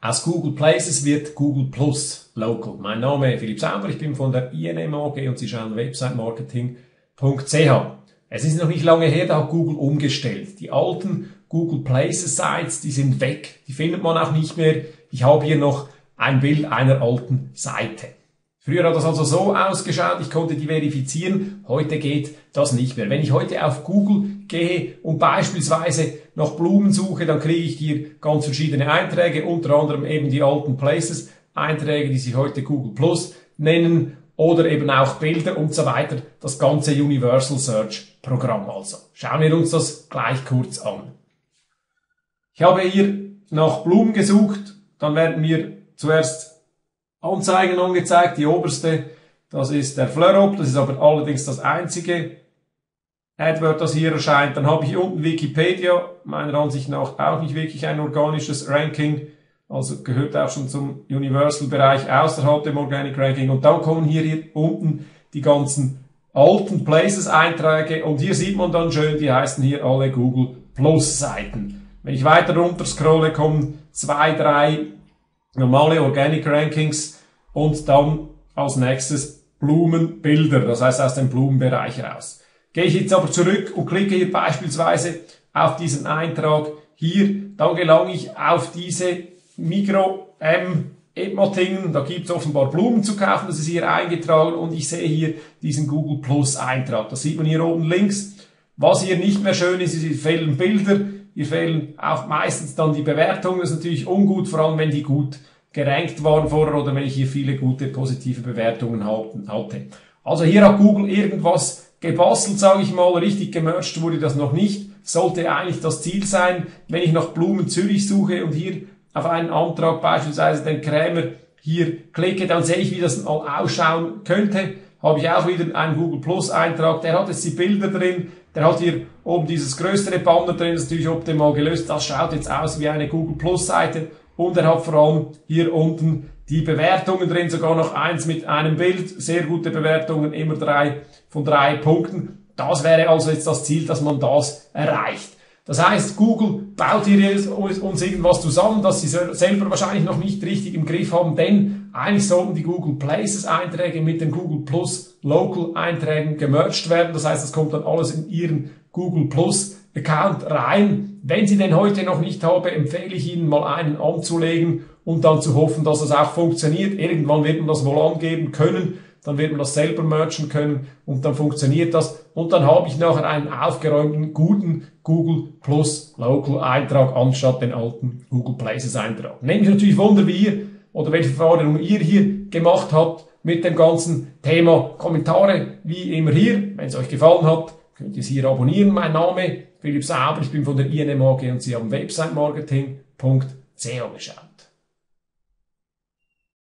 Aus Google Places wird Google Plus Local. Mein Name ist Philipp Sauber, ich bin von der INM AG und Sie schauen websitemarketing.ch. Es ist noch nicht lange her, da hat Google umgestellt. Die alten Google Places Sites, die sind weg. Die findet man auch nicht mehr. Ich habe hier noch ein Bild einer alten Seite. Früher hat das also so ausgeschaut, ich konnte die verifizieren, heute geht das nicht mehr. Wenn ich heute auf Google gehe und beispielsweise nach Blumen suche, dann kriege ich hier ganz verschiedene Einträge, unter anderem eben die alten Places Einträge, die sich heute Google Plus nennen oder eben auch Bilder und so weiter. Das ganze Universal Search Programm also. Schauen wir uns das gleich kurz an. Ich habe hier nach Blumen gesucht, dann werden mir zuerst Anzeigen angezeigt. Die oberste, das ist der Flurop, das ist aber allerdings das einzige AdWord, das hier erscheint. Dann habe ich unten Wikipedia, meiner Ansicht nach auch nicht wirklich ein organisches Ranking, also gehört auch schon zum Universal-Bereich außerhalb dem Organic Ranking. Und dann kommen hier, hier unten die ganzen alten Places-Einträge und hier sieht man dann schön, die heißen hier alle Google Plus-Seiten. Wenn ich weiter runter scrolle, kommen zwei, drei normale Organic Rankings und dann als nächstes Blumenbilder, das heißt aus dem Blumenbereich raus. Gehe ich jetzt aber zurück und klicke hier beispielsweise auf diesen Eintrag hier, dann gelange ich auf diese Micro M Edmottingen, da gibt es offenbar Blumen zu kaufen, das ist hier eingetragen und ich sehe hier diesen Google Plus Eintrag. Das sieht man hier oben links. Was hier nicht mehr schön ist, ist, fehlen Bilder, hier fehlen auch meistens dann die Bewertungen, das ist natürlich ungut, vor allem wenn die gut gerankt waren vorher oder wenn ich hier viele gute positive Bewertungen hatte. Also hier hat Google irgendwas gebastelt, sage ich mal, richtig gemercht wurde das noch nicht. Sollte eigentlich das Ziel sein, wenn ich nach Blumen Zürich suche und hier auf einen Antrag beispielsweise den Krämer hier klicke, dann sehe ich, wie das mal ausschauen könnte. Habe ich auch wieder einen Google Plus Eintrag, der hat jetzt die Bilder drin, der hat hier oben dieses größere Banner drin, ist natürlich optimal gelöst. Das schaut jetzt aus wie eine Google Plus Seite. Und er hat vor allem hier unten die Bewertungen drin, sogar noch eins mit einem Bild, sehr gute Bewertungen, immer drei von drei Punkten. Das wäre also jetzt das Ziel, dass man das erreicht. Das heißt, Google baut hier uns irgendwas zusammen, das sie selber wahrscheinlich noch nicht richtig im Griff haben, denn eigentlich sollten die Google Places Einträge mit den Google Plus Local Einträgen gemerged werden. Das heißt, das kommt dann alles in ihren Google Plus Account rein. Wenn Sie den heute noch nicht haben, empfehle ich Ihnen mal einen anzulegen und dann zu hoffen, dass es auch funktioniert. Irgendwann wird man das wohl angeben können, dann wird man das selber merchen können und dann funktioniert das und dann habe ich nachher einen aufgeräumten, guten Google Plus Local Eintrag anstatt den alten Google Places Eintrag. Nehme ich natürlich Wunder, wie ihr oder welche Veränderungen ihr hier gemacht habt mit dem ganzen Thema. Kommentare wie immer hier. Wenn es euch gefallen hat, könnt ihr es hier abonnieren. Mein Name Philipp Sauber, ich bin von der INM AG und Sie haben Website Marketing.ch geschaut.